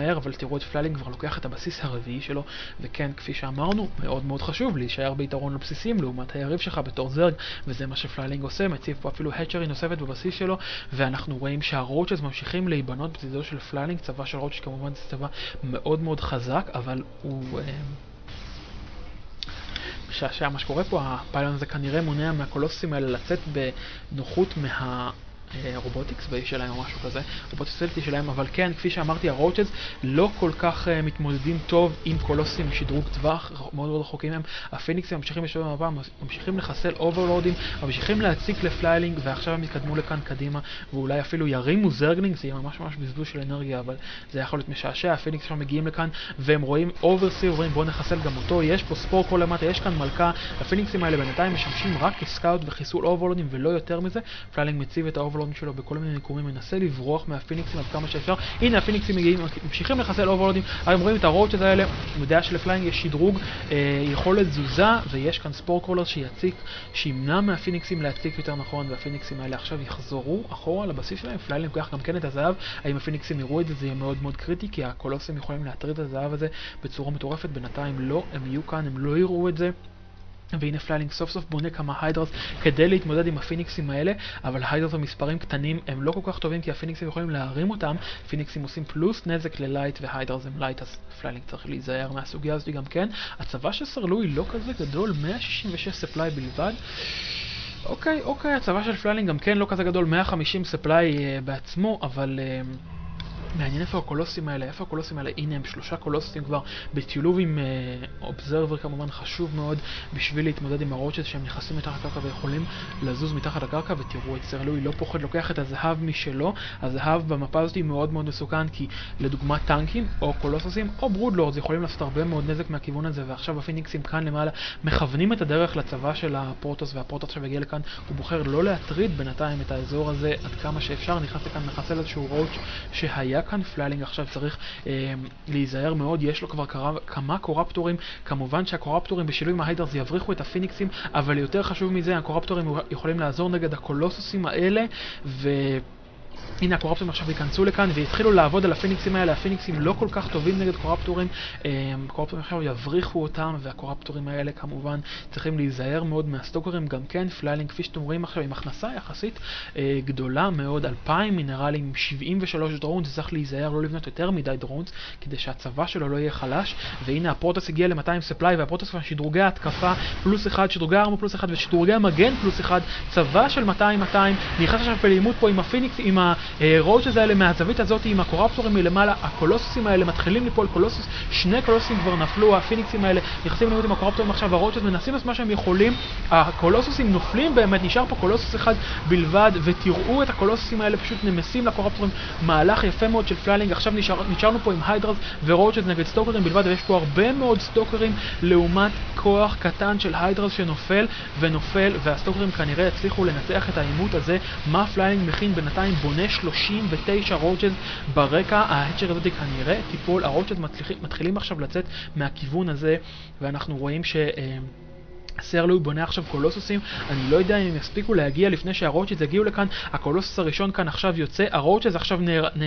מהר, אבל תראו את פליילינג כבר לוקח את הבסיס הרביעי שלו וכן, כפי שאמרנו, מאוד מאוד חשוב להישאר ביתרון לבסיסים לעומת היריב שלך בתור זרג וזה מה שפליילינג עושה, מציב פה אפילו hatchery נוספת בבסיס שלו ואנחנו רואים שה roaches ממשיכים להיבנות בצדו של פליילינג, צבא של roaches כמובן זה צבא מאוד מאוד חזק, אבל הוא... משעשע מה שקורה פה, ה pylon הזה כנראה מונע מהקולוסים האלה לצאת בנוחות מה... robotics bay שלהם או משהו כזה, robotics facility שלהם, אבל כן, כפי שאמרתי, ה roaches לא כל כך אה, מתמודדים טוב עם קולוסים שדרוג טווח, מאוד מאוד רחוקים מהם. הפיניקסים ממשיכים לשבת במפה, ממשיכים לחסל אוברלורדים, ממשיכים להציק לפליילינג, ועכשיו הם יתקדמו לכאן קדימה, ואולי אפילו ירימו zergling, זה יהיה ממש ממש בזבוז של אנרגיה, אבל זה יכול להיות משעשע. הפיניקס עכשיו מגיעים לכאן, והם רואים overseer, אומרים בואו נחסל גם אותו, יש פה spore crawler למטה, יש כאן מלכה, הפיניקסים האלה בינתיים משמשים רק כ scout וחיסול אוברלורדים ולא יותר מזה. פליילינג מציב את האוברלורדים שלו בכל מיני מיקומים, מנסה לברוח מהפיניקסים עד כמה שאפשר. הנה הפיניקסים מגיעים, ממשיכים לחסל אוברלורדים, הם רואים את ה roaches האלה, בדעה שלפליינג יש שדרוג, אה, יכולת תזוזה, ויש כאן spore crawler שיציק, שימנע מהפיניקסים להציק יותר נכון, והפיניקסים האלה עכשיו יחזרו אחורה לבסיס שלהם, פליילינג לוקח גם כן את הזהב, האם הפיניקסים יראו את זה, זה יהיה מאוד מאוד קריטי, כי הקולוסים יכולים להטריד את הזהב הזה בצורה מטורפת, בינתיים לא, הם יהיו כאן, הם לא יראו את זה. והנה פליילינג סוף סוף בונה כמה hydras כדי להתמודד עם הפיניקסים האלה, אבל hydras במספרים קטנים הם לא כל כך טובים כי הפיניקסים יכולים להרים אותם, פיניקסים עושים פלוס נזק ל light ו hydras הם light, אז פליילינג צריך להיזהר מהסוגיה הזאת גם כן. הצבא של סרלוי לא כזה גדול, 166 supply בלבד. אוקיי, אוקיי, הצבא של פליילינג גם כן לא כזה גדול, 150 supply אה, בעצמו, אבל... אה, מעניין איפה הקולוסים האלה, איפה הקולוסים האלה, הנה הם שלושה קולוסים כבר בשילוב עם observer אה, כמובן חשוב מאוד בשביל להתמודד עם ה roaches שהם נכנסים מתחת לקרקע ויכולים לזוז מתחת לקרקע ותראו את סרלוי לא פוחד לוקח את הזהב משלו, הזהב במפה הזאת מאוד מאוד מסוכן כי לדוגמה טנקים או קולוסוסים או brood lords יכולים לעשות הרבה מאוד נזק מהכיוון הזה ועכשיו הפיניקסים כאן למעלה מכוונים את הדרך לצבא של הפרוטוס והפרוטוס עכשיו הגיע לכאן. הוא בוחר לא להטריד בינתיים את האזור הזה עד כמה שאפשר, נכנס לכאן מחסל איזשהו roach שהיה כאן פליילינג עכשיו צריך אה, להיזהר מאוד, יש לו כבר קרה, כמה קורפטורים, כמובן שהקורפטורים בשילוב עם ה hydras יבריחו את הפיניקסים, אבל יותר חשוב מזה, הקורפטורים יכולים לעזור נגד הקולוסוסים האלה, ו... הנה הקורפטורים עכשיו ייכנסו לכאן ויתחילו לעבוד על הפיניקסים האלה, הפיניקסים לא כל כך טובים נגד קורפטורים, הקורפטורים עכשיו יבריחו אותם והקורפטורים האלה כמובן צריכים להיזהר מאוד מהסטוקרים גם כן, פליילינג כפי שאתם רואים עכשיו עם הכנסה יחסית אה, גדולה מאוד, 2,000 מינרלים עם 73 drones, צריך להיזהר לא לבנות יותר מדי drones כדי שהצבא שלו לא יהיה חלש, והנה הפרוטוס הגיע ל-200 supply והפרוטוס כבר שדרוגי ההתקפה פלוס 1, שדרוגי armor פלוס 1 ושדרוגי המגן פלוס 1, צבא של 200-200, נכנס עכשיו בלימוד פה עם הפיניקס, עם. roaches האלה מהזווית הזאת עם הקורפטורים מלמעלה, הקולוסוסים האלה מתחילים ליפול, קולוסוס, שני קולוסוסים כבר נפלו, הפיניקסים האלה נכנסים לראות עם הקורפטורים עכשיו, ה roaches מנסים לעשות מה שהם יכולים, הקולוסוסים נופלים באמת, נשאר פה colossus אחד בלבד, ותראו את הקולוסוסים האלה פשוט נמסים לקורפטורים, מהלך יפה מאוד של פליילינג, עכשיו נשאר, נשארנו פה עם hydras ו roaches נגד סטוקרים בלבד, ויש פה הרבה מאוד סטוקרים לעומת כוח קטן של hydras שנופל ונופל, והסטוקרים כנראה הצליחו לנצח את העימות הזה, מה פליילינג מכין בינתיים? בונה 39 roaches ברקע, ה hatchery הזאת כנראה תיפול, ה roaches מתחילים עכשיו לצאת מהכיוון הזה, ואנחנו רואים ש... אה, סרלוי בונה עכשיו קולוסוסים, אני לא יודע אם הם יספיקו להגיע לפני שה roaches יגיעו לכאן, ה colossus הראשון כאן עכשיו יוצא, ה roaches עכשיו נר, נ,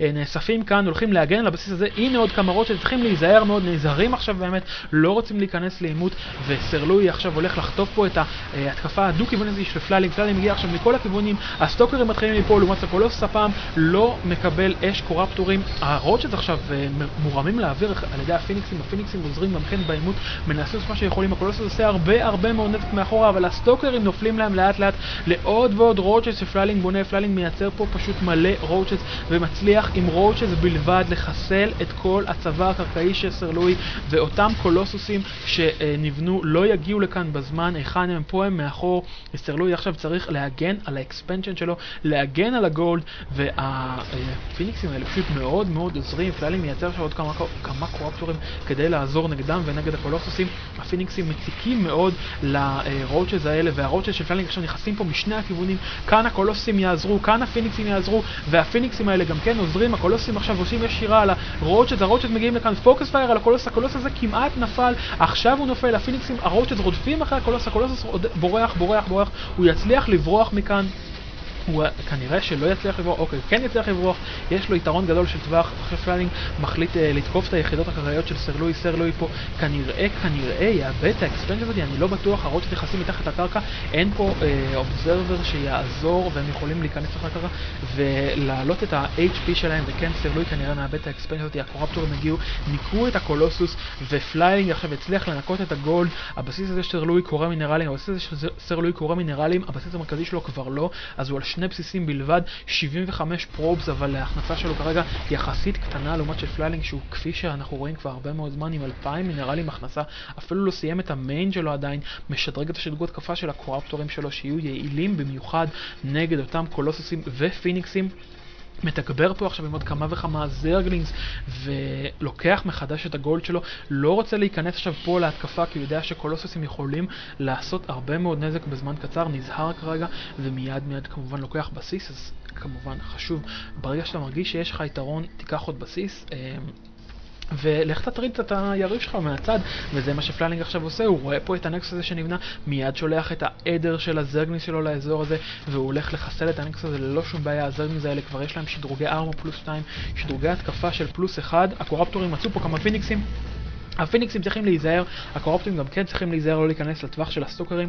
אה, נאספים כאן, הולכים להגן על הבסיס הזה, הנה עוד כמה roaches, צריכים להיזהר מאוד, נזהרים עכשיו באמת, לא רוצים להיכנס לעימות, וסרלוי עכשיו הולך לחטוף פה את ההתקפה הדו-כיוונית הזאת של פליילינג, פליילינג מגיע עכשיו מכל הכיוונים, הסטוקרים מתחילים ליפול, לעומת ה colossus הפעם לא מקבל אש קורפטורים, ה roaches עכשיו אה, מורמים לאוויר על ידי הפיניקסים, הפיניקסים עוזרים גם כן בעימות, מנסים לעשות מה שיכולים, ה colossus עושה הרבה הרבה הרבה מאוד נזק מאחורה, אבל הסטוקרים נופלים להם לאט לאט לעוד ועוד roaches שפליילינג בונה, פליילינג מייצר פה פשוט מלא roaches ומצליח עם roaches בלבד לחסל את כל הצבא הקרקעי של סרלוי ואותם קולוסוסים שנבנו לא יגיעו לכאן בזמן, היכן הם פה הם מאחור, סרלוי עכשיו צריך להגן על ה expansion שלו, להגן על ה gold והפיניקסים האלה פשוט מאוד מאוד עוזרים, פליילינג מייצר עכשיו עוד כמה, כמה קורפטורים כדי לעזור נגדם ונגד הקולוסוסים, הפיניקסים מציקים מאוד מאוד ל roaches האלה, וה roaches של פליילינג עכשיו נכנסים פה משני הכיוונים, כאן הקולוסים יעזרו, כאן הפיניקסים יעזרו, והפיניקסים האלה גם כן עוזרים, הקולוסים עכשיו עושים ישירה על ה roaches, ה roaches מגיעים לכאן, focus fire על ה colossus, ה colossus הזה כמעט נפל, עכשיו הוא נופל, הפיניקסים, ה roaches רודפים אחרי ה colossus, ה colossus בורח, בורח, בורח, הוא יצליח לברוח מכאן. הוא כנראה שלא יצליח לברוח, אוקיי, כן יצליח לברוח, יש לו יתרון גדול של טווח, עכשיו פליילינג מחליט אה, לתקוף את היחידות הקרקעיות של סרלוי, סרלוי פה כנראה, כנראה יאבד את ה expansion הזאת, אני לא בטוח, הרוט נכנסים מתחת לקרקע, אין פה observer אה, שיעזור והם יכולים להיכנס לתחת הקרקע ולהעלות את ה-HP שלהם, וכן סרלוי כנראה מאבד את ה expansion הזאת, הקורפטורים הגיעו, ניקו את ה colossus, ופליילינג עכשיו הצליח לנקות את ה gold, הבסיס הזה של סרלוי כורה מינרלים, הבסיס הזה של סרלוי כורה מינרלים, הבסיס המרכזי שלו כבר לא, אז הוא על שני בסיסים בלבד, 75 probes, אבל ההכנסה שלו כרגע יחסית קטנה לעומת של פליילינג, שהוא כפי שאנחנו רואים כבר הרבה מאוד זמן, עם 2,000 מינרלים הכנסה, אפילו לא סיים את ה main שלו עדיין, משדרג את השדרגות התקפה של הקורפטורים שלו, שיהיו יעילים במיוחד נגד אותם קולוסוסים ופיניקסים. מתגבר פה עכשיו עם עוד כמה וכמה zerglings ולוקח מחדש את ה gold שלו, לא רוצה להיכנס עכשיו פה להתקפה כי הוא יודע שקולוסוסים יכולים לעשות הרבה מאוד נזק בזמן קצר, נזהר כרגע ומיד מיד כמובן לוקח בסיס, אז כמובן חשוב, ברגע שאתה מרגיש שיש לך יתרון תיקח עוד בסיס. ולך תטריד קצת היריב שלך מהצד, וזה מה שפליילינג עכשיו עושה, הוא רואה פה את ה Nexus הזה שנבנה, מיד שולח את העדר של ה zerglings שלו לאזור הזה, והוא הולך לחסל את ה Nexus הזה ללא שום בעיה, ה zerglings האלה כבר יש להם שדרוגי armor פלוס 2, שדרוגי התקפה של פלוס 1, הקורפטורים מצאו פה כמה פיניקסים, הפיניקסים צריכים להיזהר, הקורפטורים גם כן צריכים להיזהר לא להיכנס לטווח של הסטוקרים.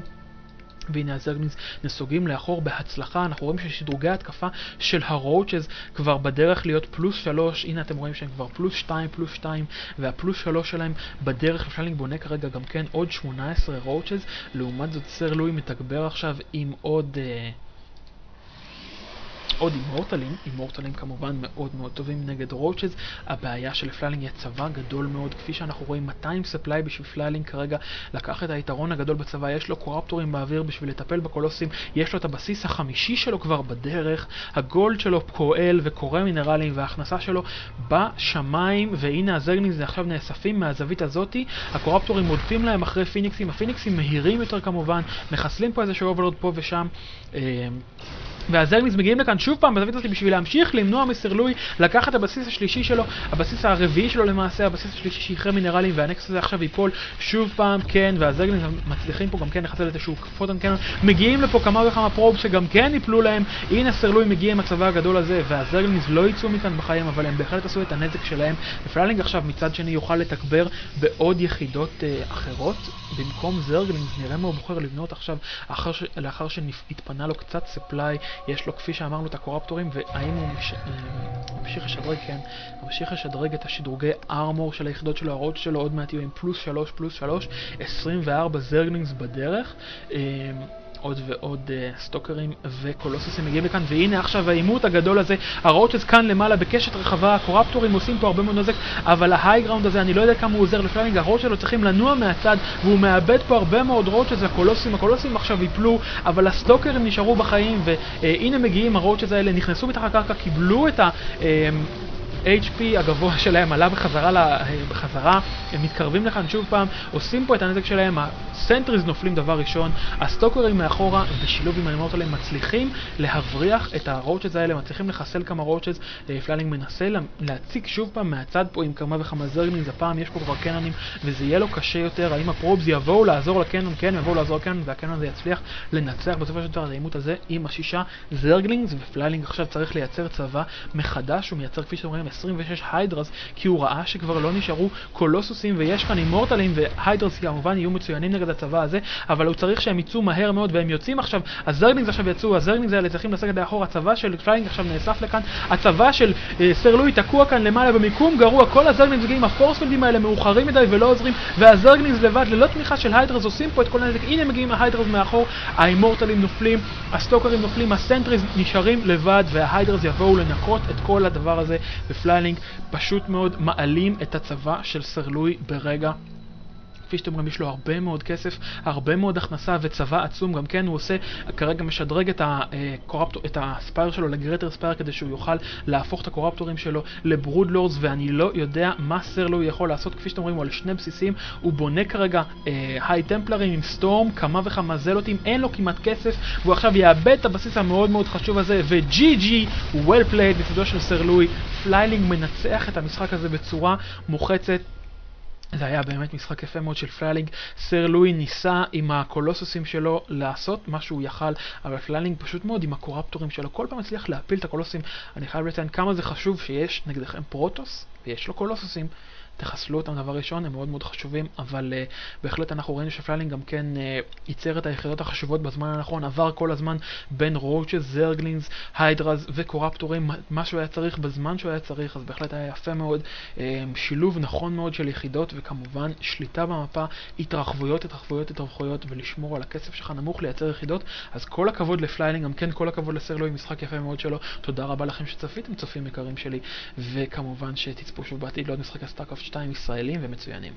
והנה ה zerglings נסוגים לאחור בהצלחה, אנחנו רואים ששדרוגי ההתקפה של ה roaches כבר בדרך להיות פלוס 3, הנה אתם רואים שהם כבר פלוס 2, פלוס 2, והפלוס 3 שלהם בדרך, פליילינג בונה כרגע גם כן עוד 18 roaches, לעומת זאת סרלוי מתגבר עכשיו עם עוד... אה, עוד אימורטלים, אימורטלים כמובן מאוד מאוד טובים נגד roaches, הבעיה של פליילינג היא צבא גדול מאוד, כפי שאנחנו רואים 200 supply בשביל פליילינג כרגע, לקח את היתרון הגדול בצבא, יש לו קורפטורים באוויר בשביל לטפל בקולוסים, יש לו את הבסיס החמישי שלו כבר בדרך, ה gold שלו פועל וכורה מינרלים וההכנסה שלו בשמיים, והנה ה zerglings עכשיו נאספים מהזווית הזאתי, הקורפטורים רודפים להם אחרי פיניקסים, הפיניקסים מהירים יותר כמובן, מחסלים פה איזשהו overlord פה ושם. אה, וה zerglings מגיעים לכאן שוב פעם בזווית הזאת בשביל להמשיך למנוע מסרלוי לקחת את הבסיס השלישי שלו, הבסיס הרביעי שלו למעשה, הבסיס השלישי שיכרה מינרלים וה Nexus הזה עכשיו ייפול שוב פעם, כן, וה zerglings מצליחים פה גם כן לחסל את איזשהו photon cannon, מגיעים לפה כמה וכמה probes שגם כן ייפלו להם, הנה סרלוי מגיע עם הצבא הגדול הזה, וה zerglings לא יצאו מכאן בחיים, אבל הם בהחלט עשו את הנזק שלהם, ופליילינג עכשיו מצד שני יוכל לתגבר בעוד יחידות uh, אחרות, במקום זרגלינס נראה מה הוא בוחר לבנות עכשיו, אחר ש... לאחר שהתפנה לו קצת ספליי יש לו, כפי שאמרנו, את הקורפטורים, והאם הוא מש... אה, ממשיך לשדרג, כן, ממשיך לשדרג את השדרוגי ארמור של היחידות שלו, ההוראות שלו עוד מעט יהיו עם פלוס 3, פלוס 3, 24 זרגלינגס בדרך. אה, עוד ועוד uh, סטוקרים וקולוסוסים מגיעים לכאן, והנה עכשיו העימות הגדול הזה, הרוצ'ס כאן למעלה בקשת רחבה, הקורפטורים עושים פה הרבה מאוד נזק, אבל ה high ground הזה, אני לא יודע כמה הוא עוזר לפליילינג, ה roaches שלו צריכים לנוע מהצד, והוא מאבד פה הרבה מאוד roaches לקולוסים, הקולוסים עכשיו ייפלו, אבל הסטוקרים נשארו בחיים, והנה מגיעים ה roaches האלה, נכנסו מתחת הקרקע, קיבלו את ה... אה, HP הגבוה שלהם עלה בחזרה, לה, בחזרה, הם מתקרבים לכאן שוב פעם, עושים פה את הנזק שלהם, ה sentries נופלים דבר ראשון, הסטוקרים מאחורה בשילוב עם האימורטלים מצליחים להבריח את ה roaches האלה, מצליחים לחסל כמה roaches, אה, פליילינג מנסה להציק שוב פעם מהצד פה עם כמה וכמה zerglings, הפעם יש פה כבר קנונים וזה יהיה לו קשה יותר, האם ה probes יבואו לעזור ל cannon, כן, יבואו לעזור ל cannon וה cannon הזה יצליח לנצח. בסופו של דבר את העימות הזה עם השישה zerglings ופליילינג עכשיו צריך לייצר צבא מחדש, הוא מייצר כפי שאתם רואים 26 hydras, כי הוא ראה שכבר לא נשארו קולוסוסים ויש כאן אימורטלים, ו hydras כמובן יהיו מצוינים נגד הצבא הזה, אבל הוא צריך שהם יצאו מהר מאוד, והם יוצאים עכשיו, ה zerglings עכשיו יצאו, ה zerglings האלה צריכים לסגת לאחור, הצבא של פליינג עכשיו נאסף לכאן, הצבא של אה, סר לואי תקוע כאן למעלה במיקום גרוע, כל ה zerglings מגיעים, הפורספילדים האלה מאוחרים מדי ולא עוזרים, וה zerglings לבד, ללא תמיכה של hydras, עושים פה את כל הנזק, הנה מגיעים ה hydras מאחור, האימורטלים נופלים, הסטוקרים נופלים, ה sentries נשארים לבד, וה hydras יבואו לנקות את כל הדבר הזה, ופליילינג פשוט מאוד מעלים את הצבא של סרלוי ברגע כפי שאתם רואים, יש לו הרבה מאוד כסף, הרבה מאוד הכנסה וצבא עצום. גם כן, הוא עושה, כרגע משדרג את, ה corruptor, את ה spire שלו ל greater spire כדי שהוא יוכל להפוך את הקורפטורים שלו ל brood lords, ואני לא יודע מה סרלו יכול לעשות. כפי שאתם רואים, הוא על שני בסיסים. הוא בונה כרגע high אה, טמפלרים עם storm, כמה וכמה זלוטים, אין לו כמעט כסף, והוא עכשיו יאבד את הבסיס המאוד מאוד חשוב הזה, ו GG, well played בצדו של סרלוי. פליילינג מנצח את המשחק הזה בצורה מוחצת. זה היה באמת משחק יפה מאוד של פלאלינג. סר לואי ניסה עם הקולוסוסים שלו לעשות מה שהוא יכל, אבל פלאלינג פשוט מאוד עם הקורפטורים שלו כל פעם הצליח להפיל את הקולוסים. אני חייב לציין כמה זה חשוב שיש נגדכם פרוטוס ויש לו קולוסוסים. תחסלו אותם דבר ראשון, הם מאוד מאוד חשובים, אבל אה, בהחלט אנחנו ראינו שפליילינג גם כן אה, ייצר את היחידות החשובות בזמן הנכון, עבר כל הזמן בין roaches, zerglings, hydras וקורפטורים, מה שהוא היה צריך בזמן שהוא היה צריך, אז בהחלט היה יפה מאוד, אה, שילוב נכון מאוד של יחידות, וכמובן שליטה במפה, התרחבויות, התרחבויות, התרחבויות, ולשמור על הכסף שלך נמוך, לייצר יחידות, אז כל הכבוד לפליילינג, גם כן כל הכבוד לסרלוי, משחק יפה מאוד שלו, תודה רבה לכם שצפיתם, צופים יקרים שלי, וכמובן שתצפו שוב בעתיד לעוד משחקי סטארקרפט 2 ישראלים ומצוינים.